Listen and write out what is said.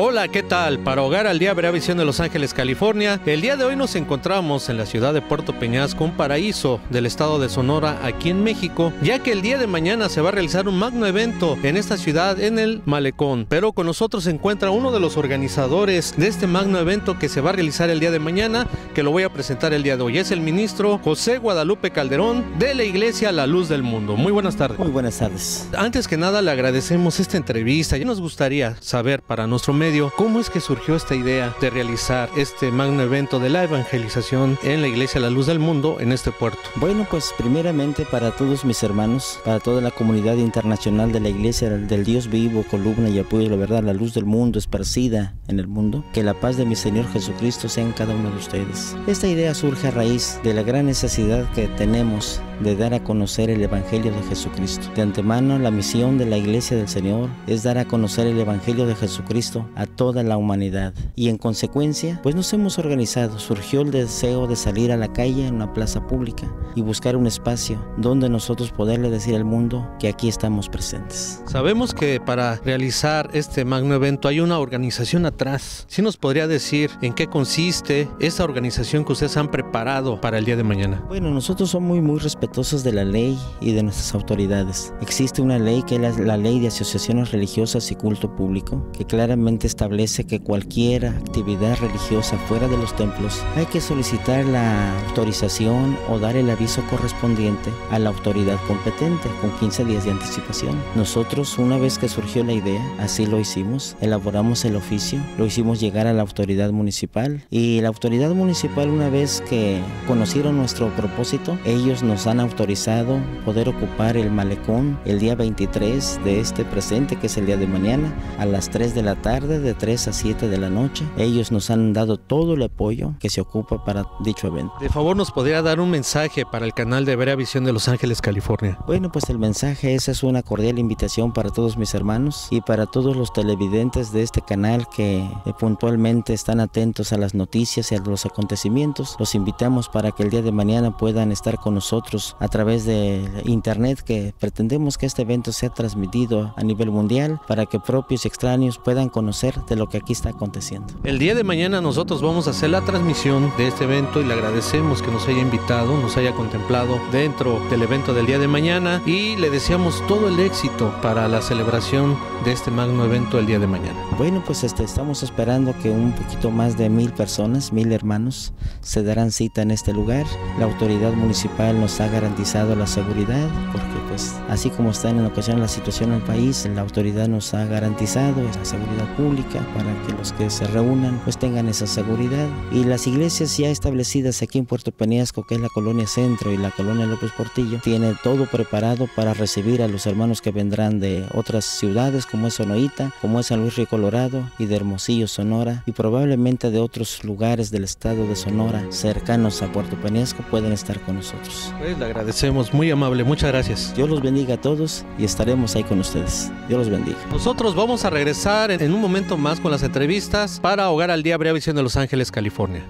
Hola, ¿qué tal? Para Hogar al Día Verá Visión de Los Ángeles, California, el día de hoy nos encontramos en la ciudad de Puerto Peñasco, un paraíso del estado de Sonora, aquí en México, ya que el día de mañana se va a realizar un magno evento en esta ciudad, en el Malecón. Pero con nosotros se encuentra uno de los organizadores de este magno evento que se va a realizar el día de mañana, que lo voy a presentar el día de hoy. Es el ministro José Guadalupe Calderón de la Iglesia La Luz del Mundo. Muy buenas tardes. Muy buenas tardes. Antes que nada, le agradecemos esta entrevista. Ya nos gustaría saber para nuestro medio ¿cómo es que surgió esta idea de realizar este magno evento de la evangelización en la Iglesia La Luz del Mundo en este puerto? Bueno, pues primeramente para todos mis hermanos, para toda la comunidad internacional de la Iglesia del Dios vivo, columna y apoyo, la verdad, la luz del mundo esparcida en el mundo, que la paz de mi Señor Jesucristo sea en cada uno de ustedes. Esta idea surge a raíz de la gran necesidad que tenemos de dar a conocer el Evangelio de Jesucristo. De antemano, la misión de la Iglesia del Señor es dar a conocer el Evangelio de Jesucristo a toda la humanidad. Y en consecuencia, pues nos hemos organizado. Surgió el deseo de salir a la calle en una plaza pública y buscar un espacio donde nosotros poderle decir al mundo que aquí estamos presentes. Sabemos que para realizar este magno evento hay una organización atrás. ¿Sí nos podría decir en qué consiste esta organización que ustedes han preparado para el día de mañana? Bueno, nosotros somos muy, muy respetuosos de la ley y de nuestras autoridades. Existe una ley que es la ley de asociaciones religiosas y culto público que claramente establece que cualquier actividad religiosa fuera de los templos hay que solicitar la autorización o dar el aviso correspondiente a la autoridad competente con 15 días de anticipación. Nosotros, una vez que surgió la idea, así lo hicimos, elaboramos el oficio, lo hicimos llegar a la autoridad municipal y la autoridad municipal una vez que conocieron nuestro propósito, ellos nos han autorizado poder ocupar el malecón el día 23 de este presente, que es el día de mañana, a las 3 de la tarde de 3 a 7 de la noche. Ellos nos han dado todo el apoyo que se ocupa para dicho evento. De favor, ¿nos podría dar un mensaje para el canal de Vera Visión de Los Ángeles, California? Bueno, pues el mensaje esa es una cordial invitación para todos mis hermanos y para todos los televidentes de este canal que eh, puntualmente están atentos a las noticias y a los acontecimientos. Los invitamos para que el día de mañana puedan estar con nosotros a través de internet que pretendemos que este evento sea transmitido a nivel mundial para que propios y extraños puedan conocer de lo que aquí está aconteciendo. El día de mañana nosotros vamos a hacer la transmisión de este evento y le agradecemos que nos haya invitado, nos haya contemplado dentro del evento del día de mañana y le deseamos todo el éxito para la celebración de este magno evento el día de mañana. Bueno, pues este, estamos esperando que un poquito más de mil personas, mil hermanos, se darán cita en este lugar. La autoridad municipal nos ha garantizado la seguridad porque pues así como está en ocasión la situación en el país, la autoridad nos ha garantizado la seguridad pública para que los que se reúnan pues tengan esa seguridad. Y las iglesias ya establecidas aquí en Puerto Peñasco, que es la colonia Centro y la colonia López Portillo, tiene todo preparado para recibir a los hermanos que vendrán de otras ciudades como es Sonoita, como es San Luis Río Colorado y de Hermosillo, Sonora y probablemente de otros lugares del estado de Sonora cercanos a Puerto Peñasco pueden estar con nosotros. Pues le agradecemos, muy amable, muchas gracias. Dios los bendiga a todos y estaremos ahí con ustedes. Dios los bendiga. Nosotros vamos a regresar en un momento más con las entrevistas para Hogar al Día Breve Visión de Los Ángeles, California.